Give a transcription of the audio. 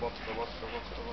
বস্ত্র বস্ত্র বস্ত্র